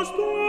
Christus